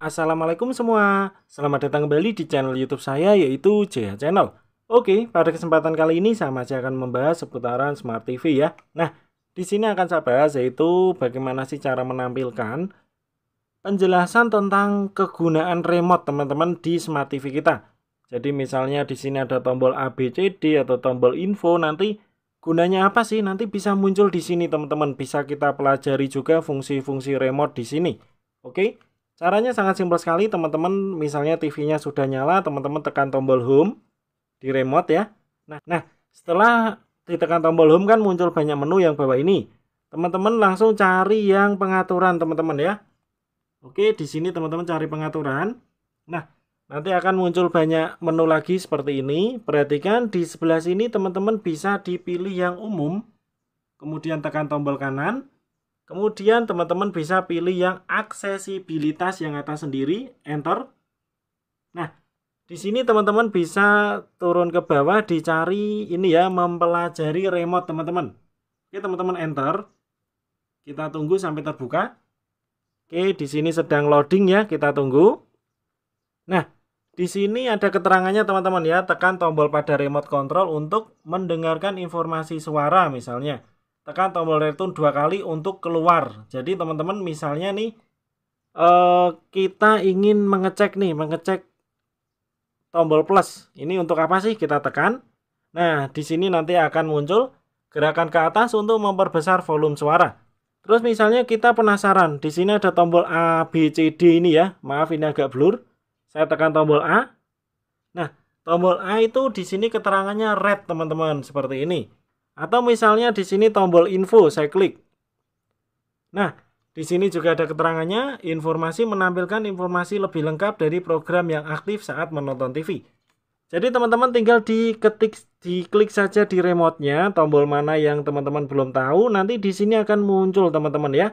Assalamualaikum semua, selamat datang kembali di channel YouTube saya yaitu JH Channel. Oke, pada kesempatan kali ini saya masih akan membahas seputaran Smart TV ya. Nah, di sini akan saya bahas yaitu bagaimana sih cara menampilkan penjelasan tentang kegunaan remote teman-teman di Smart TV kita. Jadi misalnya di sini ada tombol ABCD atau tombol info nanti gunanya apa sih? Nanti bisa muncul di sini teman-teman. Bisa kita pelajari juga fungsi-fungsi remote di sini. Oke. Caranya sangat simpel sekali teman-teman. Misalnya TV-nya sudah nyala, teman-teman tekan tombol home di remote ya. Nah, nah setelah ditekan tombol home kan muncul banyak menu yang bawah ini. Teman-teman langsung cari yang pengaturan teman-teman ya. Oke, di sini teman-teman cari pengaturan. Nah, nanti akan muncul banyak menu lagi seperti ini. Perhatikan di sebelah sini teman-teman bisa dipilih yang umum. Kemudian tekan tombol kanan. Kemudian teman-teman bisa pilih yang aksesibilitas yang atas sendiri, enter. Nah, di sini teman-teman bisa turun ke bawah dicari ini ya, mempelajari remote teman-teman. Oke, teman-teman enter. Kita tunggu sampai terbuka. Oke, di sini sedang loading ya, kita tunggu. Nah, di sini ada keterangannya teman-teman ya, tekan tombol pada remote control untuk mendengarkan informasi suara misalnya tekan tombol return dua kali untuk keluar. Jadi teman-teman misalnya nih eh, kita ingin mengecek nih, mengecek tombol plus. Ini untuk apa sih? Kita tekan. Nah, di sini nanti akan muncul gerakan ke atas untuk memperbesar volume suara. Terus misalnya kita penasaran, di sini ada tombol A, B, C, D ini ya. Maaf ini agak blur. Saya tekan tombol A. Nah, tombol A itu di sini keterangannya red teman-teman seperti ini. Atau misalnya di sini tombol info saya klik. Nah, di sini juga ada keterangannya, informasi menampilkan informasi lebih lengkap dari program yang aktif saat menonton TV. Jadi teman-teman tinggal diketik, diklik saja di remote-nya, tombol mana yang teman-teman belum tahu, nanti di sini akan muncul teman-teman ya.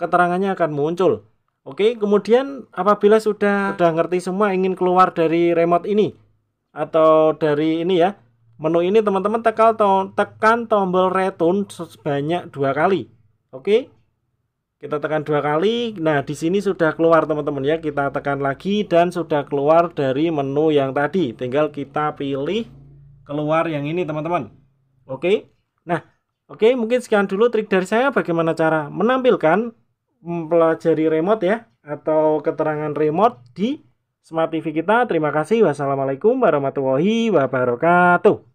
Keterangannya akan muncul. Oke, kemudian apabila sudah sudah ngerti semua ingin keluar dari remote ini atau dari ini ya, menu ini teman-teman tekan, to tekan tombol return sebanyak dua kali. Oke? Kita tekan dua kali. Nah di sini sudah keluar teman-teman ya. Kita tekan lagi dan sudah keluar dari menu yang tadi. Tinggal kita pilih keluar yang ini teman-teman. Oke? Nah oke mungkin sekian dulu trik dari saya. Bagaimana cara menampilkan mempelajari remote ya atau keterangan remote di Smart TV kita. Terima kasih. Wassalamualaikum warahmatullahi wabarakatuh.